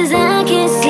Cause I can't see.